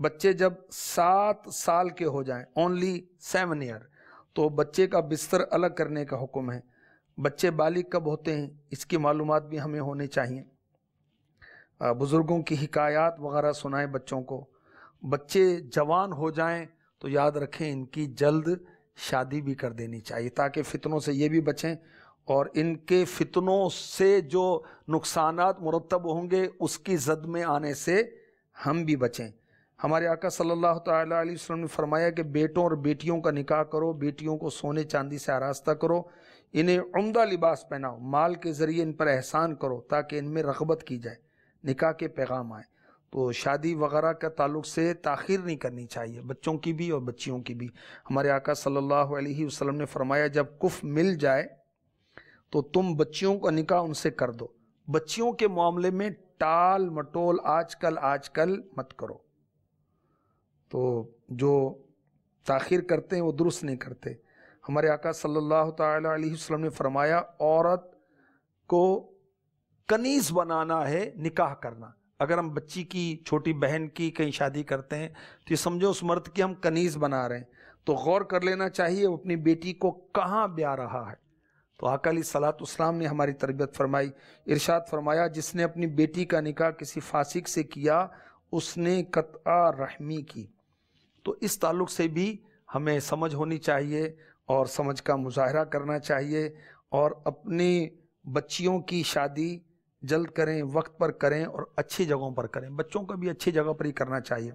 بچے جب سات سال کے ہو جائیں اونلی سیون ایئر تو بچے کا بستر الگ کرنے کا حکم ہے۔ بچے بالغ کب ہوتے ہیں؟ اس کی معلومات بھی ہمیں ہونے چاہیے۔ بزرگوں کی حکایات وغیرہ سنائیں بچوں کو۔ بچے جوان ہو جائیں تو یاد رکھیں ان کی جلد شادی بھی کر دینی چاہیے، تاکہ فتنوں سے یہ بھی بچیں۔ اور ان کے فتنوں سے جو نقصانات مرتب ہوں گے، اس کی زد میں آنے سے ہم بھی بچیں۔ ہمارے آقا صلی اللہ تعالیٰ علیہ وسلم نے فرمایا کہ بیٹوں اور بیٹیوں کا نکاح کرو، بیٹیوں کو سونے چاندی سے آراستہ کرو، انہیں عمدہ لباس پہناؤ، مال کے ذریعے ان پر احسان کرو تاکہ ان میں رغبت کی جائے، نکاح کے پیغام آئے۔ تو شادی وغیرہ کا تعلق سے تاخیر نہیں کرنی چاہیے، بچوں کی بھی اور بچیوں کی بھی۔ ہمارے آقا صلی اللہ علیہ وسلم نے فرمایا، جب کف مل جائے تو تم بچیوں کا نکاح ان سے کر دو۔ بچیوں کے معاملے میں ٹال مٹول آج کل آج کل مت کرو۔ تو جو تاخیر کرتے ہیں وہ درست نہیں کرتے۔ ہمارے آقا صلی اللہ تعالیٰ علیہ وسلم نے فرمایا، عورت کو کنیز بنانا ہے نکاح کرنا۔ اگر ہم بچی کی، چھوٹی بہن کی کہیں شادی کرتے ہیں تو یہ سمجھو اس مرد کی ہم کنیز بنا رہے ہیں۔ تو غور کر لینا چاہیے وہ اپنی بیٹی کو کہاں بیا رہا ہے۔ تو آقا علیہ صلاحت اسلام نے ہماری تربیت فرمائی، ارشاد فرمایا، جس نے اپنی بیٹی کا نکاح کسی فاسق سے کیا، اس نے قطع رحمی کی۔ تو اس تعلق سے بھی ہمیں سمجھ ہونی چاہیے اور سمجھ کا مظاہرہ کرنا چاہیے اور اپنی بچیوں کی شادی جلد کریں، وقت پر کریں اور اچھی جگہوں پر کریں۔ بچوں کو بھی اچھی جگہ پر ہی کرنا چاہیے۔